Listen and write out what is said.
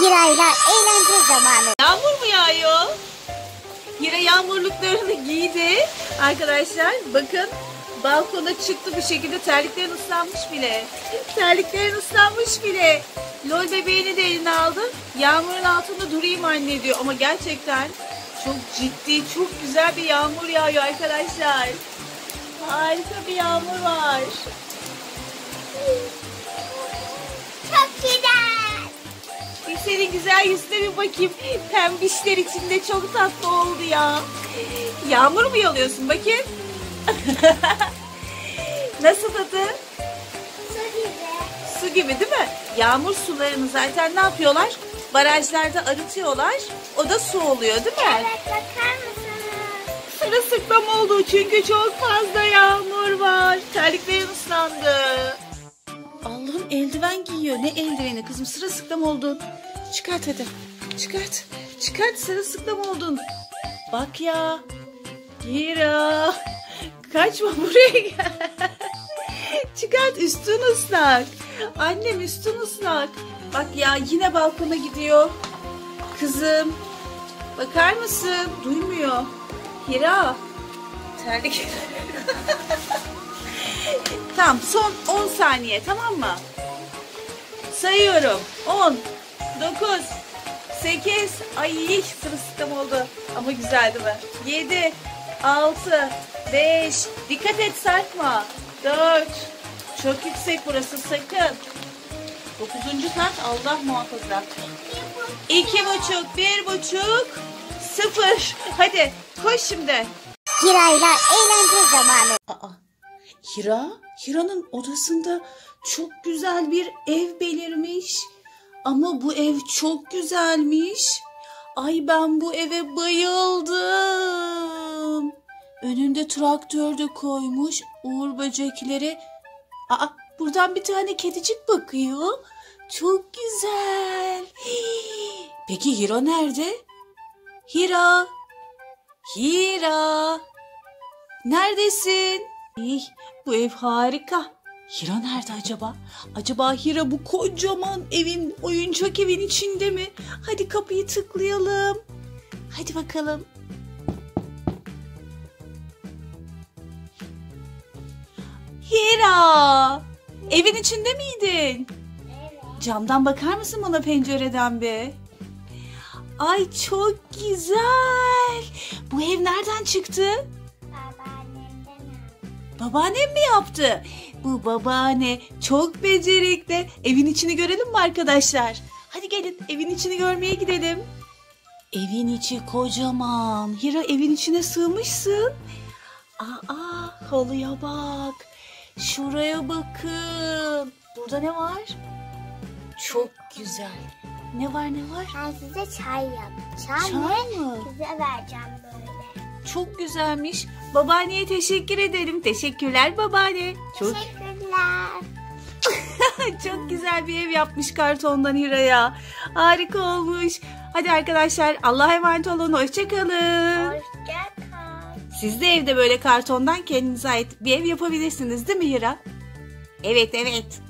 Hira'yla eğlence zamanı. Yağmur mu yağıyor? Hira yağmurluklarını giydi. Arkadaşlar bakın balkona çıktı bu şekilde terliklerin ıslanmış bile. Terliklerin ıslanmış bile. Lol bebeğini de eline aldı. Yağmurun altında durayım anne diyor. Ama gerçekten çok ciddi, çok güzel bir yağmur yağıyor arkadaşlar. Harika bir yağmur var. Senin güzel yüzüne bir bakayım. Pembişler içinde çok tatlı oldu ya. Yağmur mu yalıyorsun bakayım? Nasıl tadı? Su gibi. Su gibi değil mi? Yağmur sularını zaten ne yapıyorlar? Barajlarda arıtıyorlar. O da su oluyor değil mi? Evet bakar mısınız? Sırılsıklam oldu çünkü çok fazla yağmur var. Terliklerim ıslandı. Eldiven giyiyor. Ne eldiveni kızım sırılsıklam oldun. Çıkart hadi. Çıkart. Çıkart sırılsıklam oldun. Bak ya. Hira. Kaçma buraya gel. Çıkart üstün ıslak. Annem üstün ıslak. Bak ya yine balkona gidiyor. Kızım. Bakar mısın? Duymuyor. Hira. Terlik. tamam son 10 saniye tamam mı? Sayıyorum. 10, 9, 8, ay sırılsıklam oldu. Ama güzel değil mi? 7, 6, 5, dikkat et sarkma. 4, çok yüksek burası sakın. 9. kat Allah muhafaza. İki buçuk, bir buçuk, sıfır. Hadi koş şimdi. Hira'yla eğlence zamanı. Aa, Hira, Hira'nın odasında çok güzel bir ev belirmiş. Ama bu ev çok güzelmiş. Ay ben bu eve bayıldım. Önünde traktör de koymuş uğur böcekleri. Aa, buradan bir tane kedicik bakıyor. Çok güzel. Peki Hira nerede? Hira. Hira. Neredesin? İy, bu ev harika. Hira nerede acaba? Acaba Hira bu kocaman evin, oyuncak evin içinde mi? Hadi kapıyı tıklayalım. Hadi bakalım. Hira! Evin içinde miydin? Evet. Camdan bakar mısın bana pencereden bir? Ay çok güzel. Bu ev nereden çıktı? Babaannem mi yaptı? Bu babaanne çok becerikli. Evin içini görelim mi arkadaşlar? Hadi gelin evin içini görmeye gidelim. Evin içi kocaman. Hira evin içine sığmışsın. Aa halıya bak. Şuraya bakın. Burada ne var? Çok güzel. Ne var ne var? Ben size çay yapacağım. Çay mı? Size vereceğim böyle. Çok güzelmiş. Babaanneye teşekkür edelim. Teşekkürler babaanne. Çok Teşekkürler. Çok güzel bir ev yapmış kartondan Hira'ya. Harika olmuş. Hadi arkadaşlar Allah'a emanet olun. Hoşçakalın. Hoşça kal. Siz de evde böyle kartondan kendinize ait bir ev yapabilirsiniz değil mi Hira? Evet evet.